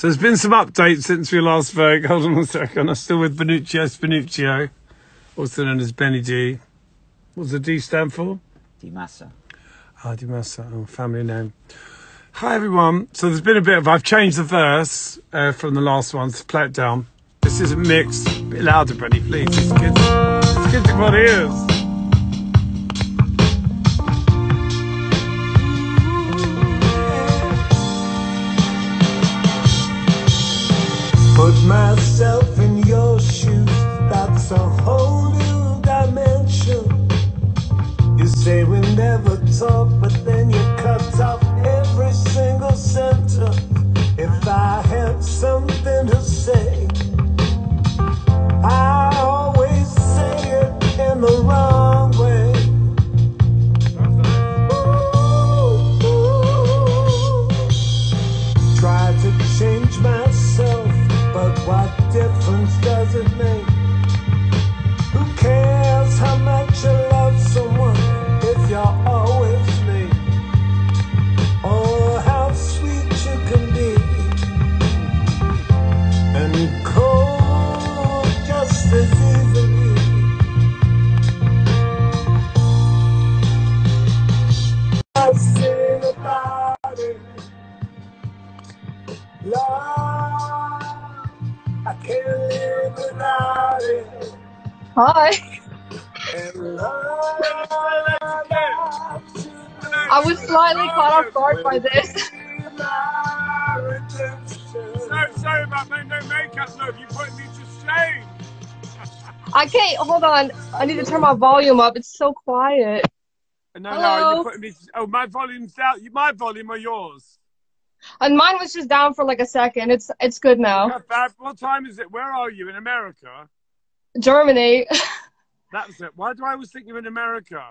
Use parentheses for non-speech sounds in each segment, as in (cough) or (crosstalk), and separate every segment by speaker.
Speaker 1: So there's been some updates since we last spoke. Hold on a second. I'm still with Benuccio Spinuccio, also known as Benny D. What's the D stand for?
Speaker 2: Di Massa.
Speaker 1: Ah, Di Massa, oh, family name. Hi everyone. So there's been a bit of, I've changed the verse uh, from the last one, so play it down. This isn't mixed. A bit louder, Benny, please. It's kids, it's kids in my ears.
Speaker 3: Put off
Speaker 4: guard by this. (laughs)
Speaker 1: So sorry about my no makeup, love. You put me to shame.
Speaker 4: I can't. Hold on. I need to turn my volume up. It's so quiet.
Speaker 1: No, no,
Speaker 4: Hello?
Speaker 1: you're putting me. Oh, my volume's down. My volume or yours?
Speaker 4: And mine was just down for like a second. It's it's good now.
Speaker 1: What time is it? Where are you in America?
Speaker 4: Germany. (laughs)
Speaker 1: That's it. Why do I always think you're in America?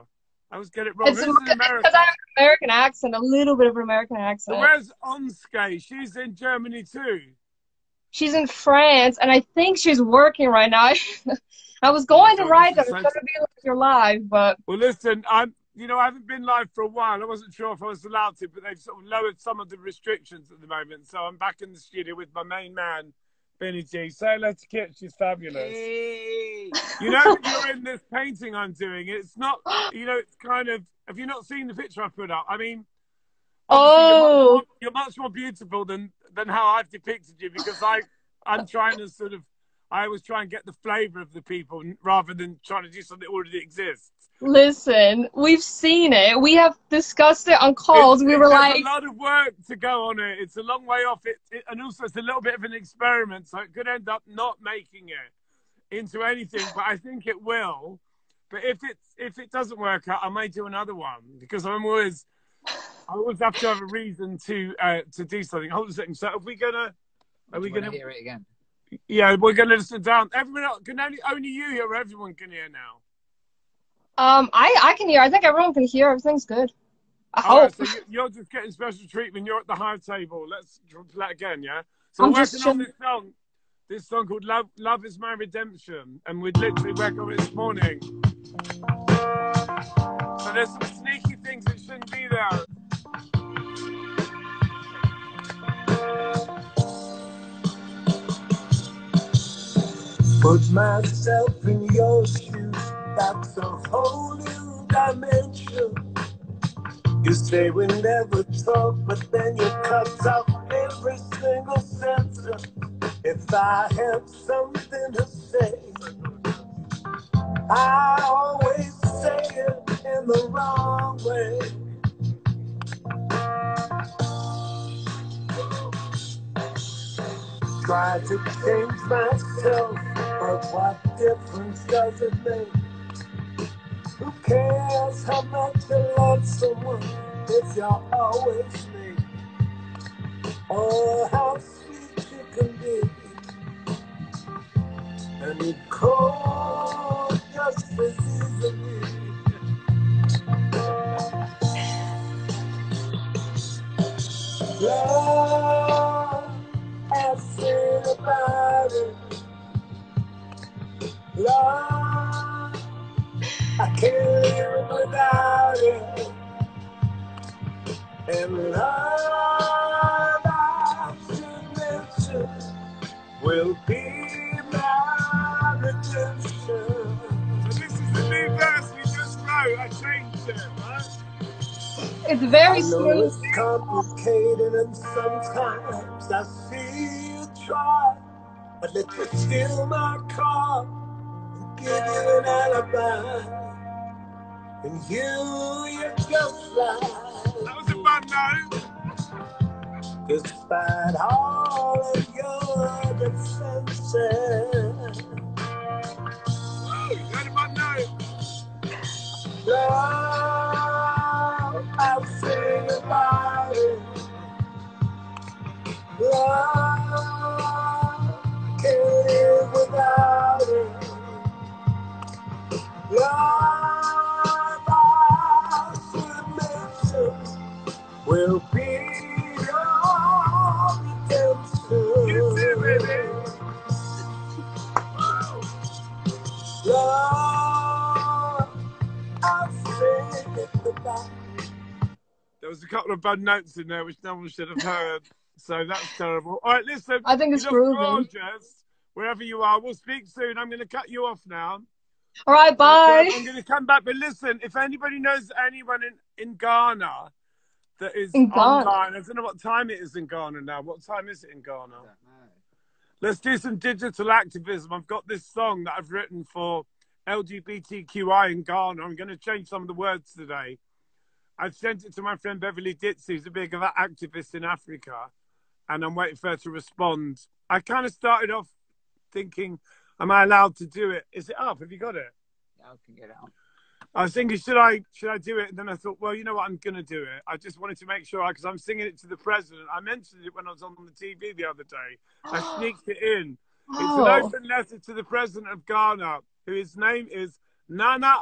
Speaker 1: I was getting it wrong.
Speaker 4: It's because
Speaker 1: America.
Speaker 4: I have an American accent, a little bit of an American
Speaker 1: So
Speaker 4: accent.
Speaker 1: where's Onske? She's in Germany too.
Speaker 4: She's in France, and I think she's working right now. (laughs) I was going to
Speaker 1: Oh,
Speaker 4: write that it's going to be like you're live, but
Speaker 1: Well, listen, I'm. You know, I haven't been live for a while. I wasn't sure if I was allowed to, but they've sort of lowered some of the restrictions at the moment. So I'm back in the studio with my main man, Benny G. Hello to Kit. She's fabulous. You know, you're (laughs) in this painting I'm doing. It's not. You know, it's kind of. Have you not seen the picture I put up? I mean. obviously You're
Speaker 4: Oh.
Speaker 1: much, more, you're much more beautiful than than how I've depicted you because I I'm trying to sort of I always try and get the flavour of the people rather than trying to do something that already exists.
Speaker 4: Listen, we've seen it. We have discussed it on calls.
Speaker 1: It's-
Speaker 4: we
Speaker 1: it-
Speaker 4: were
Speaker 1: there's
Speaker 4: like,
Speaker 1: a lot of work to go on it. It's a long way off it, it, and also it's a little bit of an experiment, so it could end up not making it into anything. But I think it will. But if it's if it doesn't work out, I may do another one because I'm always I always have to have a reason to uh, to do something. Hold on a second. So are we gonna are we
Speaker 2: Do you
Speaker 1: gonna
Speaker 2: hear it again?
Speaker 1: yeah we're gonna sit down. Everyone else, can only only you hear. Everyone can hear now.
Speaker 4: Um, I I can hear. I think everyone can hear. Everything's good. I
Speaker 1: All right,
Speaker 4: hope.
Speaker 1: so you- you're just getting special treatment. You're at the high table. Let's play that again, yeah? So
Speaker 4: I'm
Speaker 1: we're
Speaker 4: just
Speaker 1: working on this song. This song called Love, Love is My Redemption. And we'd literally work on it this morning. So there's some sneaky things that shouldn't be there.
Speaker 3: Put myself in your shoes, that's a whole new dimension. You say we never talk, but then you cut off every single sentence. If I have something to say, I always say it in the wrong way. Try to change myself, but what difference does it make? Who cares how much you love someone if you're always late? Oh, And love, will be my redemption.
Speaker 1: So this is the new verse we just wrote. I changed it, right?
Speaker 4: It's very
Speaker 3: I know
Speaker 4: smooth.
Speaker 3: it's complicated and sometimes I see you try. But let you steal my car and give you an alibi. And you, you just lie.
Speaker 1: Was bad.
Speaker 3: Despite all of your defenses.
Speaker 1: A bad note.
Speaker 3: Love, I'll sing about it. Love, can't live without it. Love,
Speaker 1: bad notes in there which no one should have heard. So that's terrible. All right, listen.
Speaker 4: I think it's
Speaker 1: you look
Speaker 4: grooving.
Speaker 1: gorgeous wherever you are. We'll speak soon. I'm going to cut you off now.
Speaker 4: All right, um, bye.
Speaker 1: I'm going to come back. But listen, if anybody knows anyone in, in Ghana that is
Speaker 4: In Ghana?
Speaker 1: online, I don't know what time it is in Ghana now. What time is it in Ghana? Let's do some digital activism. I've got this song that I've written for LGBTQI in Ghana. I'm going to change some of the words today. I've sent it to my friend Beverly Ditsie, who's a big activist in Africa, and I'm waiting for her to respond. I kind of started off thinking, am I allowed to do it? Is it up? Have you got it?
Speaker 2: Yeah, I can get it.
Speaker 1: I was thinking, should I should I do it? And then I thought, well, you know what, I'm gonna do it. I just wanted to make sure because I'm singing it to the president. I mentioned it when I was on the TV the other day. I (gasps) sneaked it in. It's an
Speaker 4: Oh,
Speaker 1: open letter to the president of Ghana, whose name is Nana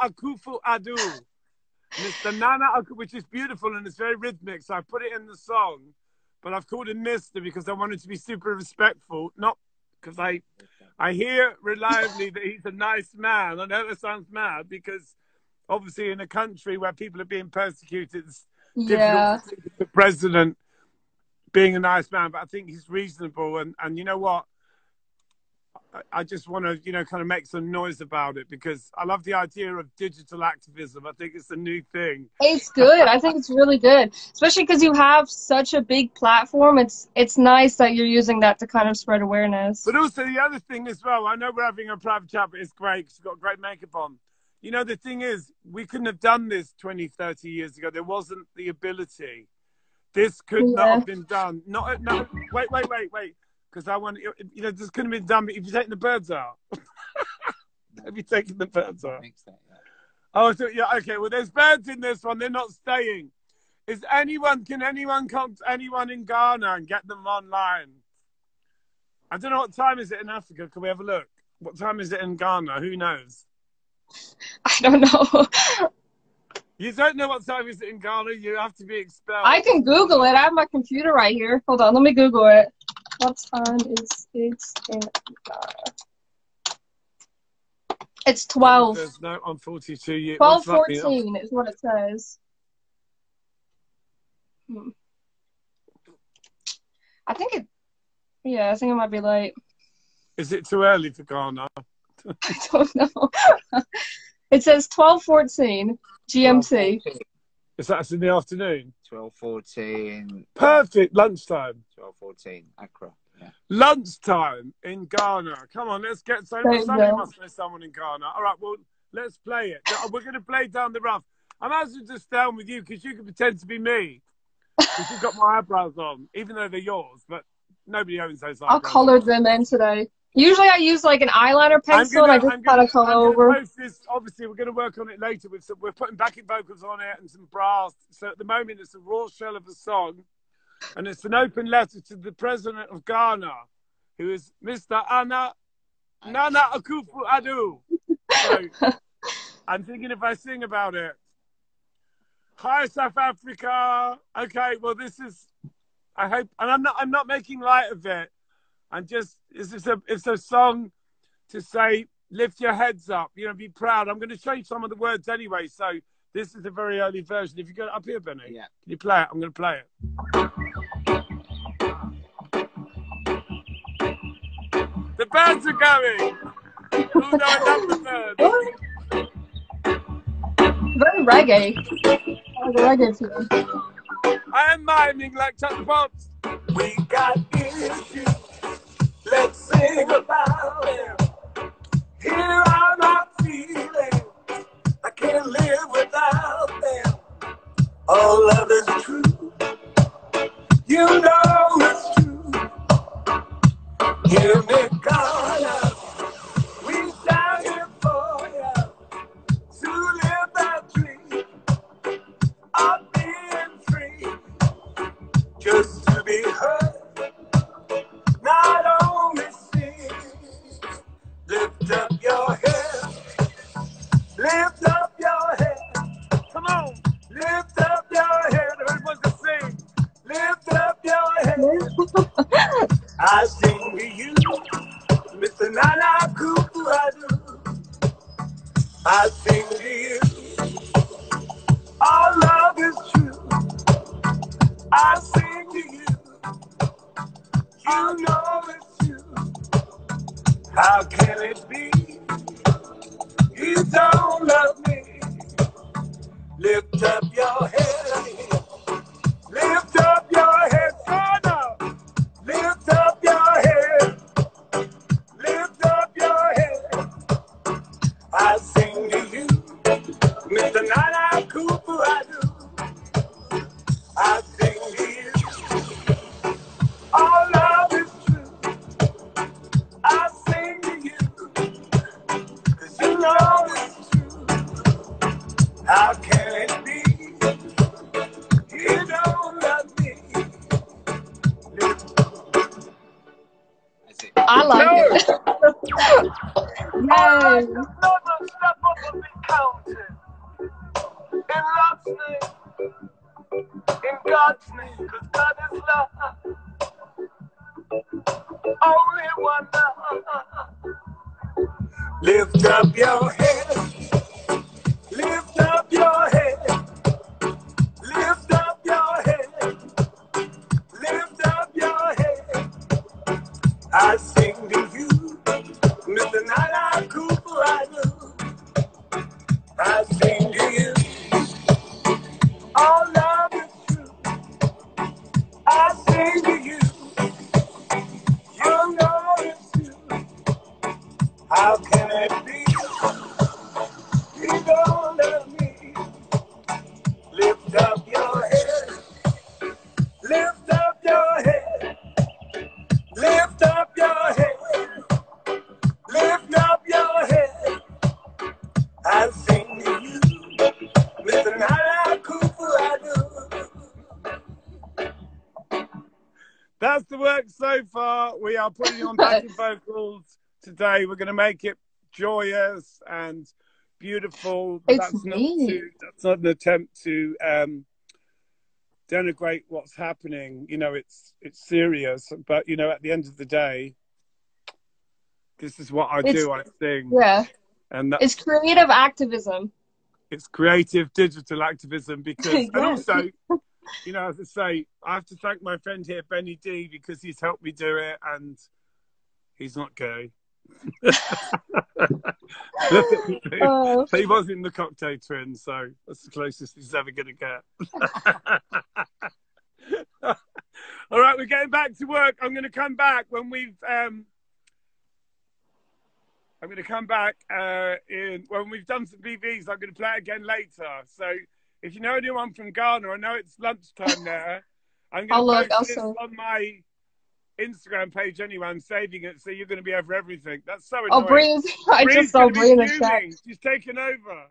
Speaker 1: Akufo Addo. Mr. Nana which is beautiful and it's very rhythmic. So I put it in the song, but I've called him Mister because I wanted to be super respectful, not because I I hear reliably that he's a nice man. I know that sounds mad because obviously in a country where people are being persecuted, it's
Speaker 4: yeah.
Speaker 1: difficult the president being a nice man, but I think he's reasonable. And, and you know what? I, just want to, you know, kind of make some noise about it because I love the idea of digital activism. I think it's a new thing.
Speaker 4: It's good. I think it's really good, especially because you have such a big platform. It's it's nice that you're using that to kind of spread awareness.
Speaker 1: But also the other thing as well, I know we're having a private chat, but it's great she's got great makeup on. You know, the thing is, we couldn't have done this 20, 30 years ago. There wasn't the ability. This could not have been done. Not, no, wait, wait, wait, wait. Because I want, you know, this couldn't have been done if you're taking the birds out. (laughs) have you taken the birds out?
Speaker 2: Mix that, yeah.
Speaker 1: Oh, so, yeah, okay. Well, there's birds in this one. They're not staying. Is anyone, can anyone come to anyone in Ghana and get them online? I don't know what time is it in Africa. Can we have a look? What time is it in Ghana? Who knows? (laughs)
Speaker 4: I don't know.
Speaker 1: You don't know what time is it in Ghana. You have to be expelled.
Speaker 4: I can Google it. I have my computer right here. Hold on, let me Google it. What time is it in Ghana? It's 12.
Speaker 1: There's no, I'm 42 years.
Speaker 4: 12,
Speaker 1: what's that mean?
Speaker 4: 14 is what it says. Hmm. I think it, yeah, I think it might be late.
Speaker 1: Is it too early for Ghana? (laughs)
Speaker 4: I don't know. (laughs) it says 12, 14 GMT.
Speaker 1: Is that in the afternoon?
Speaker 2: 12, 14,
Speaker 1: Perfect. Lunchtime.
Speaker 2: 12, 14, Accra. Yeah.
Speaker 1: Lunchtime in Ghana. Come on, let's get so somebody must know someone in Ghana. All right, well, let's play it. We're going to play down the rough. I might as well just stay on with you because you can pretend to be me. Because you've got my eyebrows on, even though they're yours, but nobody owns those eyebrows.
Speaker 4: I'll color them in today. Usually I use like an eyeliner
Speaker 1: I'm
Speaker 4: pencil and I just
Speaker 1: I'm
Speaker 4: kind of color over.
Speaker 1: Post this. Obviously, we're going to work on it later. With some, we're putting backing vocals on it and some brass. So at the moment, it's a raw shell of a song, and it's an open letter to the president of Ghana, who is Mr. Anna Nana Akufo Addo. So (laughs) I'm thinking if I sing about it. Hi, South Africa. Okay, well, this is. I hope, and I'm not. I'm not making light of it. I'm just. It's just a. It's a song to say, lift your heads up. You know, be proud. I'm going to change some of the words anyway. So this is a very early version. If you go up here, Benny,
Speaker 2: Yeah.
Speaker 1: can you play it? I'm going to play it. Birds are I the birds.
Speaker 4: Very reggae. A reggae tune.
Speaker 1: I am miming like Chuck Bumps.
Speaker 3: We got issues. Let's sing about them. Here are you know it's true. How can it be? You don't love me. Lift up your head, name, in God's name, cause God is love. Only one love. Lift up your head.
Speaker 1: Putting on (laughs) today. We're going to make it joyous and beautiful.
Speaker 4: It's
Speaker 1: that's not to, that's not an attempt to um, denigrate what's happening. You know, it's it's serious, but you know, at the end of the day, this is what I
Speaker 4: It's-
Speaker 1: do. I sing,
Speaker 4: Yeah.
Speaker 1: and that,
Speaker 4: It's creative activism.
Speaker 1: it's creative digital activism because (laughs) and also (laughs) you know as i say i have to thank my friend here benny d because he's helped me do it and he's not gay (laughs)
Speaker 4: Oh.
Speaker 1: he was in the cocktail twins so that's the closest he's ever going to get (laughs) all right we're getting back to work i'm going to come back when we've um I'm going to come back uh, in when we've done some BVs. I'm going to play it again later. So if you know anyone from Ghana, I know it's lunchtime there. I'm going (laughs)
Speaker 4: I'll
Speaker 1: to
Speaker 4: look,
Speaker 1: post this
Speaker 4: see.
Speaker 1: on my Instagram page anyway. I'm saving it, so you're going to be over everything. That's so annoying.
Speaker 4: Oh,
Speaker 1: annoying.
Speaker 4: Bree, (laughs) I
Speaker 1: Bree's
Speaker 4: just saw Bree in the chat.
Speaker 1: She's taken over.